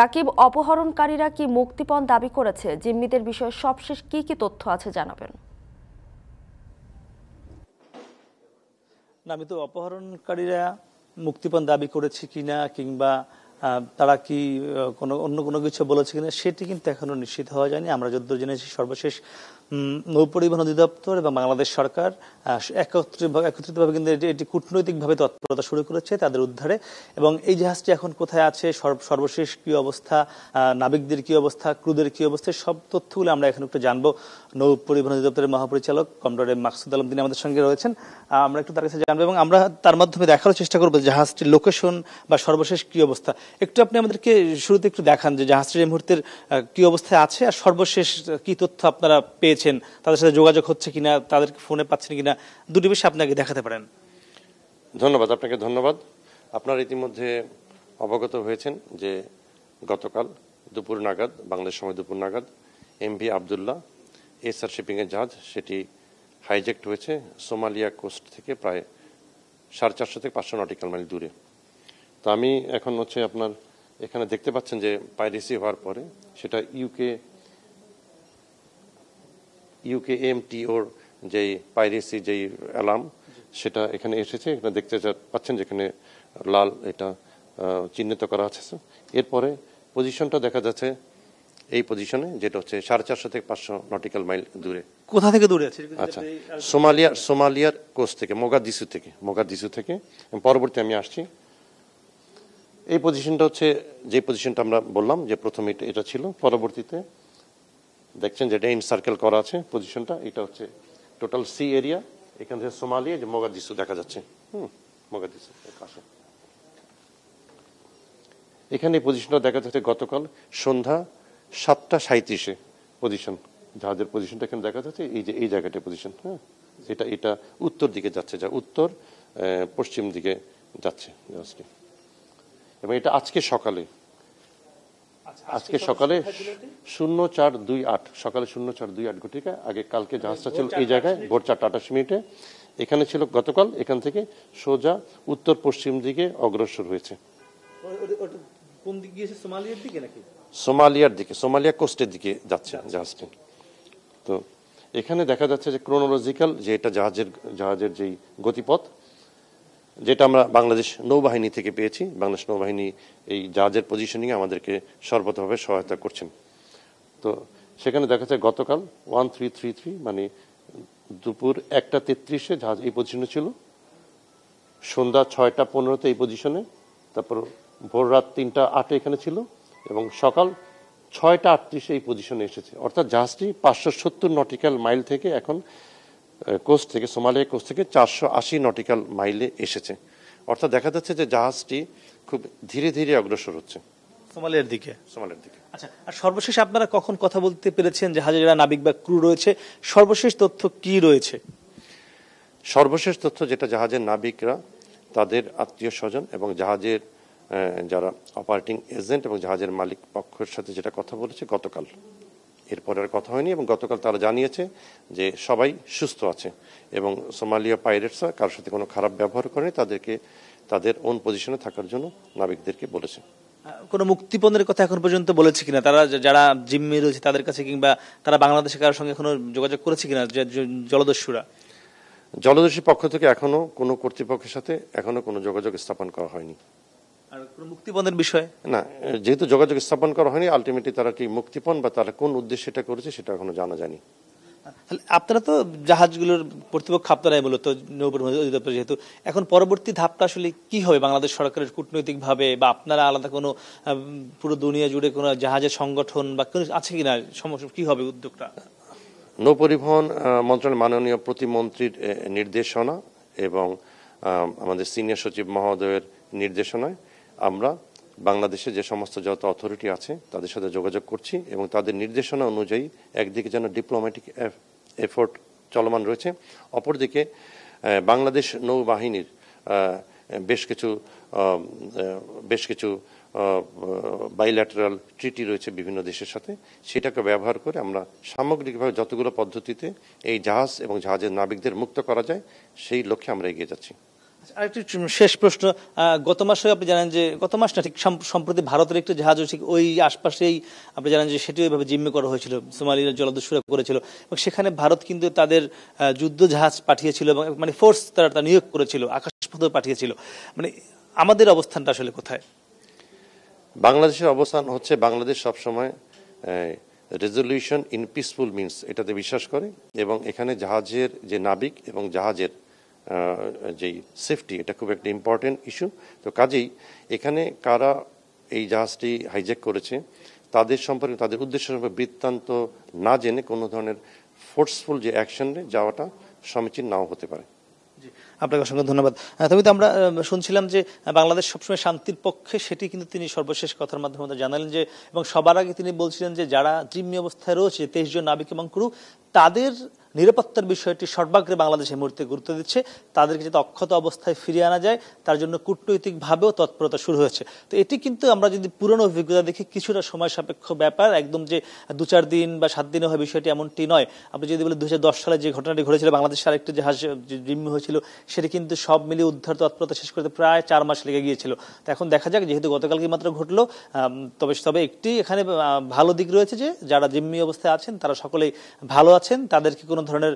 রাকিব, অপহরণকারীরা কি মুক্তিপণ দাবি করেছে? জিম্মিদের বিষয়ে সবশেষ কি কি তথ্য আছে জানাবেন। না তো অপহরণকারীরা মুক্তিপণ দাবি করেছে কিনা, কিংবা তারা কি কোনো, অন্য কোনো কিছু বলেছে কিনা, সেটি কিন্তু এখনও নিশ্চিত হওয়া যায়নি। আমরা যদ্দূর জেনেছি, সর্বশেষ উম, নৌপরিবহন অধিদপ্তর এবং বাংলাদেশ সরকার আহ, একত্রিত একত্রিতভাবে কিন্তু এটি- এটি কূটনৈতিকভাবে তৎপরতা শুরু করেছে তাদের উদ্ধারে। এবং এই জাহাজটি এখন কোথায় আছে সর্বশেষ কি অবস্থা নাবিকদের কি অবস্থা ক্রুদের কি অবস্থা সব তথ্যগুলো আমরা এখন একটু জানব। নৌ পরিবহন অধিদপ্তরের মহাপরিচালক কমরেড মাকসুদ আলম তিনি আমাদের সঙ্গে রয়েছেন। আমরা একটু তার কাছে জানব এবং আমরা তার মাধ্যমে দেখার চেষ্টা করব জাহাজটির লোকেশন বা সর্বশেষ কি অবস্থা। একটু আপনি আমাদেরকে শুরুতে একটু দেখান যে জাহাজটির এই মুহূর্তের কি অবস্থায় আছে আর সর্বশেষ কি তথ্য আপনারা পেয়েছেন, তাদের সাথে যোগাযোগ হচ্ছে কিনা তাদেরকে ফোনে পাচ্ছেন কিনা, দুটি বিষয় আপনাকে দেখাতে পারেন। ধন্যবাদ, আপনাকে ধন্যবাদ। আপনার ইতিমধ্যে অবগত হয়েছেন যে গতকাল দুপুর নাগাদ, বাংলাদেশ সময় দুপুর নাগাদ, এম ভি আবদুল্লাহ এসআর শিপিংয়ের জাহাজ, সেটি হাইজ্যাক্ট হয়েছে সোমালিয়া কোস্ট থেকে প্রায় সাড়ে চারশো থেকে পাঁচশো নটিক্যাল মাইল দূরে। তো আমি এখন হচ্ছে আপনার এখানে দেখতে পাচ্ছেন যে পাইরেসি হওয়ার পরে সেটা ইউকে ইউকে এম টি ওর যেই পাইরেসি যেই অ্যালার্ম সেটা এখানে এসেছে। এখানে দেখতে পাচ্ছেন যেখানে লাল এটা চিহ্নিত করা আছে। এরপরে পজিশনটা দেখা যাচ্ছে এই পজিশনে যেটা হচ্ছে সাড়ে চারশো থেকে পাঁচশো নটিক্যাল মাইল দূরে। কোথা থেকে দূরে আছে? আচ্ছা সোমালিয়ার সোমালিয়ার কোচ থেকে মোগাদিসু থেকে মোগাদিসু থেকে। পরবর্তী আমি আসছি। এই পজিশনটা হচ্ছে যে পজিশনটা আমরা বললাম যে প্রথমে এটা ছিল। পরবর্তীতে দেখছেন যেটা ইন সার্কেল করা আছে পজিশনটা এটা হচ্ছে টোটাল সি এরিয়া এখান থেকে সোমালিয়া যে মোগাদিসু দেখা যাচ্ছে। হুম মোগাদিসু পাশে। এখানে পজিশনটা দেখা যাচ্ছে গতকাল সন্ধ্যা সাতটা সাঁত্রিশে পজিশন জাহাজের পজিশনটা এখানে দেখা যাচ্ছে, এই যে এই জায়গাটা পজিশন হ্যাঁ? এটা এটা উত্তর দিকে যাচ্ছে, যা উত্তর পশ্চিম দিকে যাচ্ছে। এবং এটা আজকে সকালে আজকে সকালে শূন্য চার দুই আট সকালে শূন্য চার দুই আট ঘটিকা আগে কালকে জাহাজটা ছিল এই জায়গায় ভোর চারটা আঠাশ মিনিটে। এখানে ছিল গতকাল এখান থেকে সোজা উত্তর পশ্চিম দিকে অগ্রসর হয়েছে। কোন দিকে গিয়েছে? সোমালিয়ার দিকে নাকি? সোমালিয়ার দিকে সোমালিয়া কোস্টের দিকে যাচ্ছে জাহাজটি। তো এখানে দেখা যাচ্ছে যে ক্রোনোলজিক্যাল যে এটা জাহাজের জাহাজের যেই গতিপথ যেটা আমরা বাংলাদেশ নৌবাহিনী থেকে পেয়েছি। বাংলাদেশ নৌবাহিনী এই জাহাজের পজিশনিং আমাদেরকে সর্বতভাবে সহায়তা করছেন। তো সেখানে দেখা যায় গতকাল ওয়ান থ্রি থ্রি থ্রি মানে দুপুর একটা তেত্রিশে জাহাজ এই পজিশনে ছিল। সন্ধ্যা ছয়টা পনেরোতে এই পজিশনে তারপর ভোর রাত তিনটা আটে এখানে ছিল এবং সকাল ছয়টা আটত্রিশে এই পজিশনে এসেছে। অর্থাৎ জাহাজটি পাঁচশো সত্তর নটিক্যাল মাইল থেকে এখন কোস্ট থেকে সোমালিয়া কোস্ট থেকে চারশো আশি নটিক্যাল মাইলে এসেছে। অর্থাৎ দেখা যাচ্ছে যে জাহাজটি খুব ধীরে ধীরে অগ্রসর হচ্ছে। সোমালিয়ার দিকে? সোমালিয়ার দিকে। আচ্ছা আর সর্বশেষ আপনারা কখন কথা বলতে পেরেছেন জাহাজে যারা নাবিক বা ক্রু রয়েছে? সর্বশেষ তথ্য কি রয়েছে? সর্বশেষ তথ্য যেটা জাহাজের নাবিকরা তাদের আত্মীয় স্বজন এবং জাহাজের যারা অপারেটিং এজেন্ট এবং জাহাজের মালিক পক্ষের সাথে যেটা কথা বলেছে গতকাল। এরপরে আর কথা হয়নি এবং গতকাল তারা জানিয়েছে যে সবাই সুস্থ আছে এবং সোমালিয়া পাইরেটসরা কারোর সাথে কোনো খারাপ ব্যবহার করেনি তাদেরকে তাদের ওন পজিশনে থাকার জন্য নাবিকদেরকে বলেছে। কোনো মুক্তিপণের কথা এখন পর্যন্ত বলেছে কিনা? তারা যারা জিম্মি রয়েছে তাদের কাছে কিংবা তারা বাংলাদেশে কারোর সঙ্গে এখনও যোগাযোগ করেছে কিনা জলদস্যুরা? জলদস্যুর পক্ষ থেকে এখনও কোনো কর্তৃপক্ষের সাথে এখনও কোনো যোগাযোগ স্থাপন করা হয়নি। মুক্তিপণের বিষয়ে? না যেহেতু যোগাযোগ স্থাপন করা হয়নি আলটিমেটলি তারা কি মুক্তিপণ বা তারা কোন উদ্দেশ্যে এটা করেছে সেটা এখনও জানা যায়নি। আপনারা তো জাহাজগুলোর কর্তৃপক্ষ আপনারাই মূলত নৌপরিবহন অধিদপ্তর যেহেতু। এখন পরবর্তী ধাপটা আসলে কি হবে বাংলাদেশ সরকারের কূটনৈতিকভাবে বা আপনারা আলাদা কোনো পুরো দুনিয়া জুড়ে কোনো জাহাজের সংগঠন বা কোনো আছে কিনা সমস্যা কি হবে উদ্যোগটা? নৌপরিবহন আহ, মন্ত্রণালয়ের মাননীয় প্রতিমন্ত্রীর নির্দেশনা এবং আমাদের সিনিয়র সচিব মহোদয়ের নির্দেশনায় আমরা বাংলাদেশে যে সমস্ত যত অথরিটি আছে, তাদের সাথে যোগাযোগ করছি এবং তাদের নির্দেশনা অনুযায়ী একদিকে যেন ডিপ্লোম্যাটিক এফোর্ট চলমান রয়েছে, অপরদিকে বাংলাদেশ নৌবাহিনীর বেশ কিছু বেশ কিছু বাইল্যাটারাল ট্রিটি রয়েছে বিভিন্ন দেশের সাথে, সেটাকে ব্যবহার করে আমরা সামগ্রিকভাবে যতগুলো পদ্ধতিতে এই জাহাজ এবং জাহাজের নাবিকদের মুক্ত করা যায়, সেই লক্ষ্যে আমরা এগিয়ে যাচ্ছি। আরেকটি শেষ প্রশ্ন গত মাসে আপনি জানেন যে, গত মাস না ঠিক সম্প্রতি ভারতের একটি জাহাজও ঠিক ওই আশপাশেই আপনি জানেন যে সেটি ওইভাবে জিম্মি করা হয়েছিল, সোমালিরা জলদস্যুরা করেছিল এবং সেখানে ভারত কিন্তু তাদের যুদ্ধ জাহাজ পাঠিয়েছিল এবং মানে ফোর্স তারা তারা নিয়োগ করেছিল আকাশপথে পাঠিয়েছিল। মানে আমাদের অবস্থানটা আসলে কোথায়? বাংলাদেশের অবস্থান হচ্ছে বাংলাদেশ সবসময় রেজলিউশন ইন পিসফুল মিনস এটাতে বিশ্বাস করে এবং এখানে জাহাজের যে নাবিক এবং জাহাজের যেই সেফটি এটা খুব একটা ইম্পর্টেন্ট ইস্যু তো কাজেই এখানে কারা এই জাহাজটি হাইজ্যাক করেছে, তাদের সম্পর্কে, তাদের উদ্দেশ্য সম্পর্কে বৃত্তান্ত না জেনে কোনো ধরনের ফোর্সফুল যে অ্যাকশনে যাওয়াটা সমীচীন নাও হতে পারে। আপনাকে অসংখ্য ধন্যবাদ। তবে তো আমরা শুনছিলাম যে বাংলাদেশ সবসময় শান্তির পক্ষে, সেটি কিন্তু তিনি সর্বশেষ কথার মাধ্যমে জানালেন যে, এবং সবার আগে তিনি বলছিলেন যে, যারা জিম্মি অবস্থায় রয়েছে, তেইশ জন নাবিক এবং ক্রু, তাদের নিরাপত্তার বিষয়টি সর্বাগ্রে বাংলাদেশ এই মুহূর্তে গুরুত্ব দিচ্ছে। তাদেরকে যাতে অক্ষত অবস্থায় ফিরিয়ে আনা যায়, তার জন্য কূটনৈতিকভাবেও তৎপরতা শুরু হয়েছে। তো এটি কিন্তু আমরা যদি পুরনো অভিজ্ঞতা দেখি, কিছুটা সময় সাপেক্ষ ব্যাপার। একদম যে, দু চার দিন বা সাত দিনে হয় বিষয়টি এমনটি নয়। আপনি যদি বলে দু সালে যে ঘটনাটি ঘটেছিল, বাংলাদেশের আরেকটি জাহাজ জিম্মি হয়েছিল সেটি কিন্তু সব মিলিয়ে উদ্ধার তৎপরতা শেষ করতে প্রায় চার মাস লেগে গিয়েছিল। তো এখন দেখা যাক, যেহেতু গতকালকে মাত্র ঘটলো তবে তবে একটি এখানে ভালো দিক রয়েছে যে, যারা জিম্মি অবস্থায় আছেন, তারা সকলেই ভালো আছেন, তাদেরকে কোনো ধরনের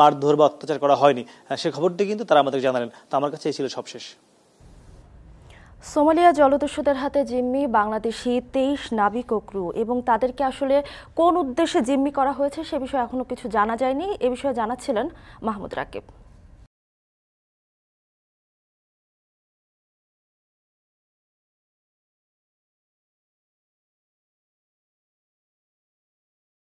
মারধর বা অত্যাচার করা হয়নি। সে খবরটি কিন্তু তারা আমাদের জানালেন। তো আমার কাছে এই ছিল সবশেষ। সোমালিয়া জলদস্যুদের হাতে জিম্মি বাংলাদেশি তেইশ নাবিক ও ক্রু এবং তাদেরকে আসলে কোন উদ্দেশ্যে জিম্মি করা হয়েছে সে বিষয়ে এখনও কিছু জানা যায়নি। এ বিষয়ে জানাচ্ছিলেন মাহমুদ রাকিব।